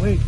Wait.